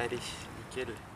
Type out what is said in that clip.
帰りに行ける。